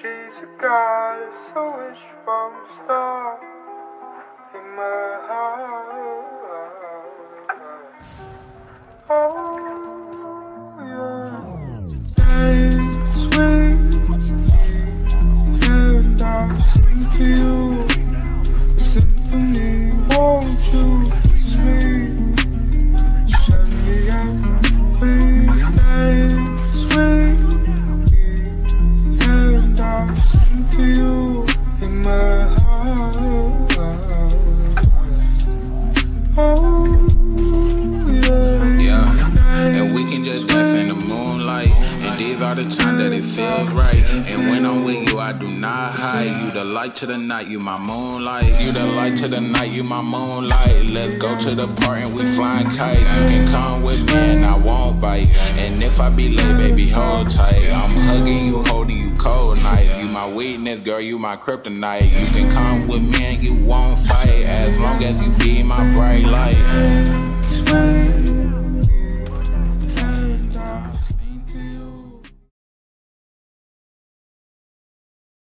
She's a goddess, a wish from a star in my heart. Oh, yeah. Me, and sing to you a symphony. Won't you in the moonlight. And these are the times that it feels right. And when I'm with you, I do not hide. You the light to the night, you my moonlight. You the light to the night, you my moonlight. Let's go to the and we flying kites. You can come with me and I won't bite. And if I be late, baby, hold tight. I'm hugging you, holding my weakness, girl, you my kryptonite. You can come with me and you won't fight. As long as you be my light.